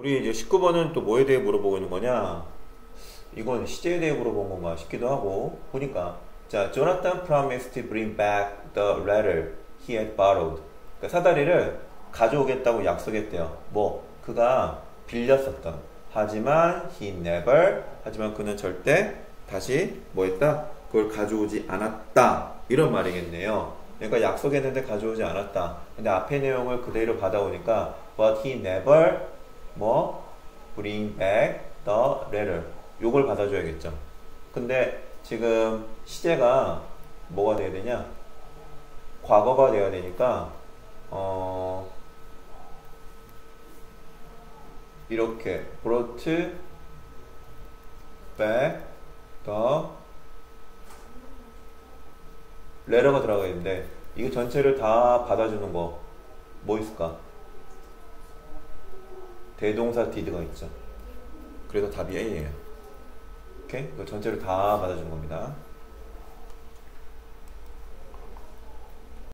우리 이제 19번은 또 뭐에 대해 물어보고 있는 거냐? 이건 시제에 대해 물어본 건가 싶기도 하고 보니까 자, Jonathan promised to bring back the letter he had borrowed. 그러니까 사다리를 가져오겠다고 약속했대요. 뭐 그가 빌렸었던. 하지만 he never. 하지만 그는 절대 다시 뭐 했다? 그걸 가져오지 않았다. 이런 말이겠네요. 그러니까 약속했는데 가져오지 않았다. 근데 앞의 내용을 그대로 받아오니까 but he never 뭐 bring back the letter. 요걸 받아줘야겠죠. 근데 지금 시제가 뭐가 돼야 되냐? 과거가 돼야 되니까 어 이렇게 brought back the letter가 들어가 있는데 이거 전체를 다 받아주는 거 뭐 있을까? 대동사 did가 있죠. 그래서 답이 A예요. 오케이? 이거 전체를 다 받아주는 겁니다.